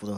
Какво да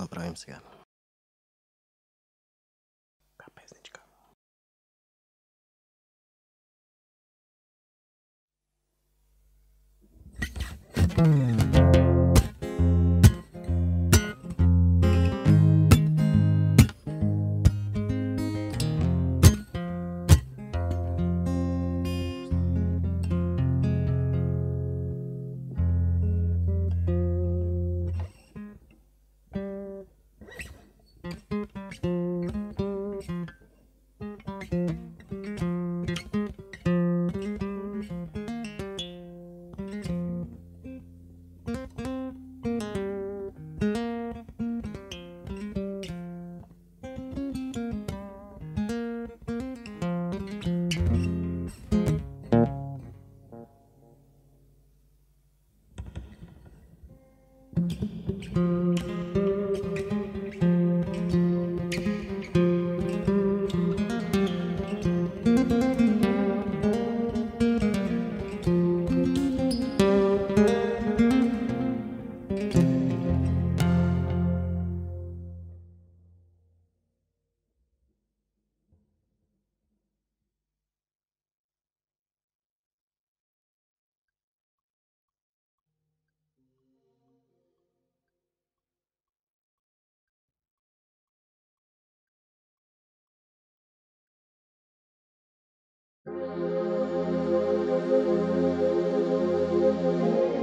Thank you.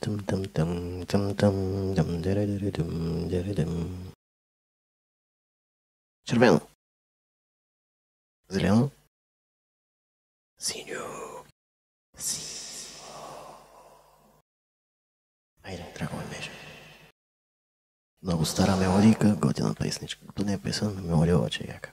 Тъм тъм тъм тъм дъм дере дъм дере дъм. Червено. Зелено. Синьо. Си. Айде, драго ми беше. Много стара мелодийка, готина песничка. Като не е песен, мелодия обаче е яка.